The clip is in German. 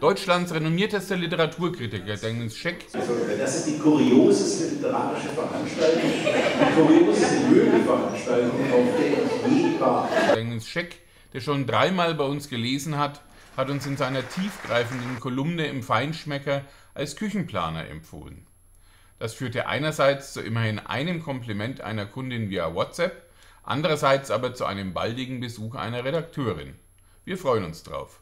Deutschlands renommiertester Literaturkritiker Dennis Scheck. Also, das ist die kurioseste literarische Veranstaltung, die kurioseste Möbelveranstaltung, auf der ich je war. Dennis Scheck, der schon dreimal bei uns gelesen hat, hat uns in seiner tiefgreifenden Kolumne im Feinschmecker als Küchenplaner empfohlen. Das führte einerseits zu immerhin einem Kompliment einer Kundin via WhatsApp, andererseits aber zu einem baldigen Besuch einer Redakteurin. Wir freuen uns drauf.